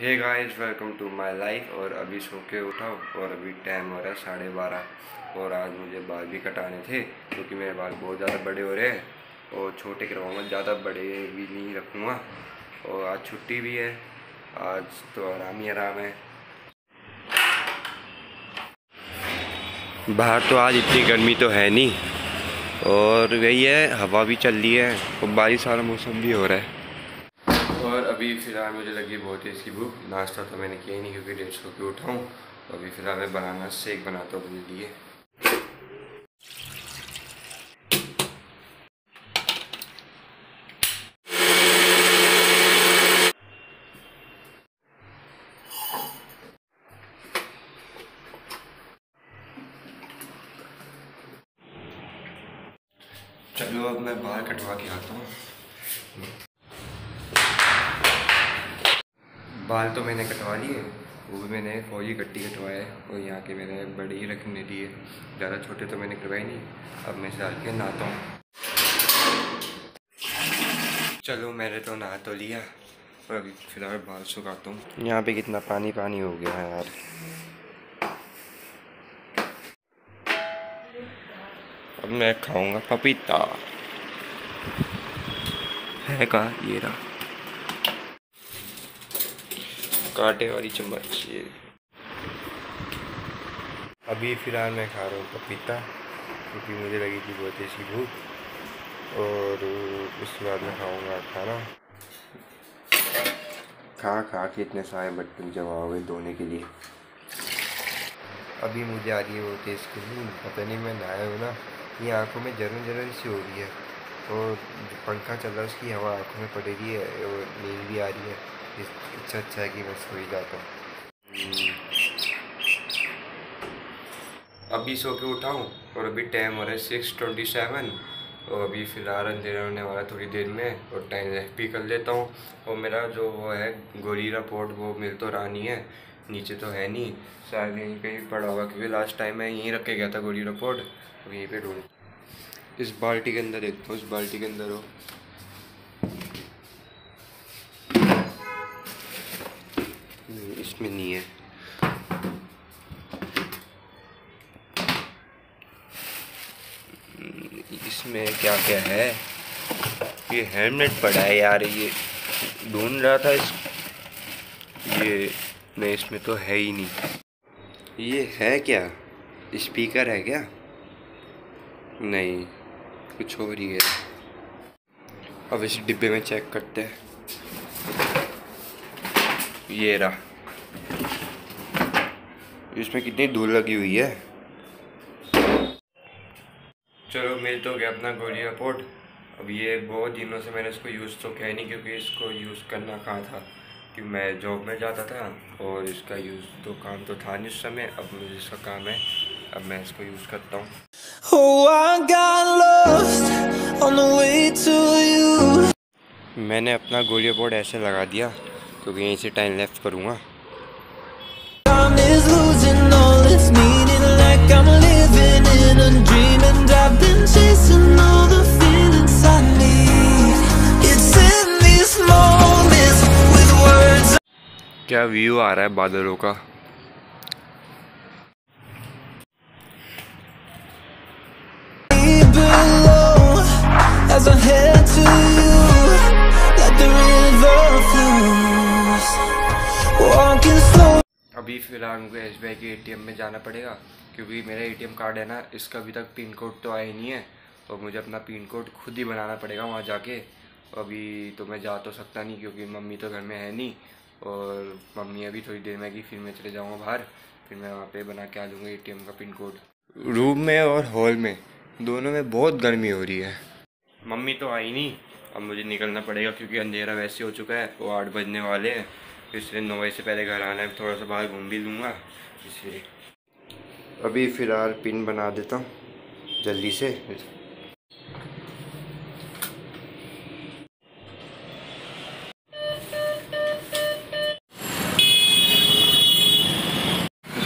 Hey guys welcome to my life और अभी सो के उठाओ और अभी टाइम हो रहा है साढ़े बारह। और आज मुझे बाल भी कटाने थे क्योंकि मेरे बाल बहुत ज़्यादा बड़े हो रहे हैं। और छोटे करवाऊँगा ज़्यादा बड़े भी नहीं रखूँगा। और आज छुट्टी भी है। आज तो आराम ही आराम है। बाहर तो आज इतनी गर्मी तो है नहीं। और वही है, हवा भी चल रही है। और बारिश वाला मौसम भी हो रहा है। और अभी फ़िलहाल मुझे लगी बहुत ही इसकी भूख। नाश्ता तो मैंने किया ही नहीं क्योंकि डेढ़ सौ के उठाऊँ। तो अभी फ़िलहाल मैं बनाना, शेक बनाता हूँ अपने लिए। चलो अब मैं बाहर कटवा के आता हूँ। बाल तो मैंने कटवा लिए, वो भी मैंने फौजी कट्टी कटवाया है और यहाँ के मैंने बड़े ही रखने दिए। ज़्यादा छोटे तो मैंने करवाए नहीं, अब मैं डाल के नहाता हूँ। चलो, मैंने तो नहा तो लिया, और अभी फ़िलहाल बाल सुखाता हूँ। यहाँ पे कितना पानी पानी हो गया है यार। अब मैं खाऊँगा पपीता। है का ये रहा। कांटे वाली चम्मच। ये अभी फ़िलहाल मैं खा रहा हूँ पपीता क्योंकि मुझे लगी थी बहुत ऐसी भूख और उसके बाद मैं खाऊँगा खाना। खा खा के इतने सारे बर्तन जमा हो गए धोने के लिए। अभी मुझे आ रही है वो तेज़ खुशबू पता नहीं मैं नहाया हूँ ना ये आँखों में जलन जलन सी हो रही है और पंखा चल रहा है उसकी हवा आँखों में पड़ रही है और नींद भी आ रही है। इससे अच्छा है कि मैं सो ही जाता हूँ अभी सो के उठाऊँ और अभी टाइम हो रहा है सिक्स ट्वेंटी सेवन और अभी फ़िलहाल अंधेरा होने वाला थोड़ी देर में और टाइम लेफ़्ट भी कर लेता हूँ और मेरा जो वो है गोरीरा पोर्ट वो मिल तो रहा नहीं है नीचे तो है नहीं शायद यहीं कहीं पड़ा होगा क्योंकि लास्ट टाइम मैं यहीं रख के गया था गोरीरा पोर्ट अब यहीं पे ढूंढ इस बाल्टी के अंदर देखता हूँ इस बाल्टी के अंदर हो इसमें नहीं है। इसमें क्या क्या है? ये हेलमेट पड़ा है यार, ये ढूंढ रहा था इस ये नहीं, इसमें तो है ही नहीं। ये है क्या? स्पीकर है क्या? नहीं, कुछ हो रही है। अब इस डिब्बे में चेक करते हैं। ये रहा। इसमें कितनी धूल लगी हुई है? चलो मिल तो गया अपना गोलिया पोर्ट अब ये बहुत दिनों से मैंने इसको यूज़ तो किया नहीं क्योंकि इसको यूज़ करना कहाँ था? कि मैं जॉब में जाता था और इसका यूज़ तो काम तो था नहीं उस समय। अब मुझे इसका काम है। अब मैं इसको यूज़ करता हूँ। Oh, I got lost on the way to you. मैंने अपना गोलिया बोर्ड ऐसे लगा दिया क्योंकि यहीं से टाइम लेफ़्ट करूँगा। क्या व्यू आ रहा है बादलों का. अभी फ़िलहाल मुझे एस के एटीएम में जाना पड़ेगा, क्योंकि मेरा एटीएम कार्ड है ना, इसका अभी तक पिन कोड तो आया ही नहीं है, और मुझे अपना पिन कोड खुद ही बनाना पड़ेगा वहाँ जाके अभी तो मैं जा तो सकता नहीं, क्योंकि मम्मी तो घर में है नहीं और मम्मी अभी थोड़ी देर में कि फिर मैं चले जाऊँगा बाहर फिर मैं वहाँ पे बना के आ जाऊँगा एटीएम का पिन कोड। रूम में और हॉल में दोनों में बहुत गर्मी हो रही है। मम्मी तो आई नहीं अब मुझे निकलना पड़ेगा क्योंकि अंधेरा वैसे हो चुका है वो आठ बजने वाले हैं इसलिए नौ बजे से पहले घर आना है थोड़ा सा बाहर घूम भी लूँगा इसलिए। अभी फ़िलहाल पिन बना देता हूँ जल्दी से।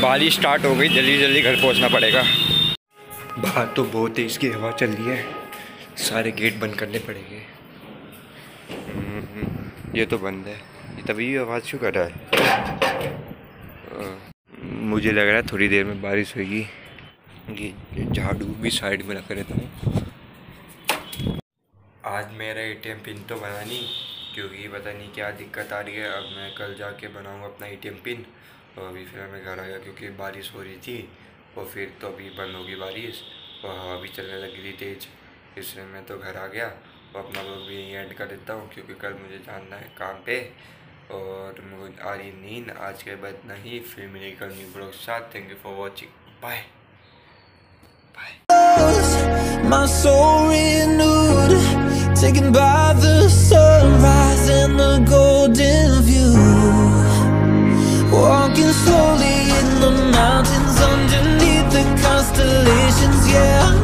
बारिश स्टार्ट हो गई जल्दी जल्दी घर पहुँचना पड़ेगा। बाहर तो बहुत तेज़ की हवा चल रही है सारे गेट बंद करने पड़ेंगे। हम्म, ये तो बंद है। तभी आवाज़ क्यों कर रहा है? मुझे लग रहा है थोड़ी देर में बारिश होगी। ये झाड़ू भी साइड में रख रहता हूँ आज मेरा एटीएम पिन तो बना नहीं क्योंकि पता नहीं क्या दिक्कत आ रही है। अब मैं कल जाके बनाऊँगा अपना एटीएम पिन और अभी फिर मैं घर आ गया क्योंकि बारिश हो रही थी और फिर तो अभी बंद होगी बारिश और हवा भी चलने लगी थी तेज़ इसलिए मैं तो घर आ गया और अपना लोग भी यहीं एंड कर देता हूँ क्योंकि कल मुझे जाना है काम पे और मुझे आ रही नींद आज के बाद नहीं फिर मिलेगी कल न्यू ब्लॉग साथ। Thank you for watching bye My soul renewed, taken by the soul. constellations, yeah.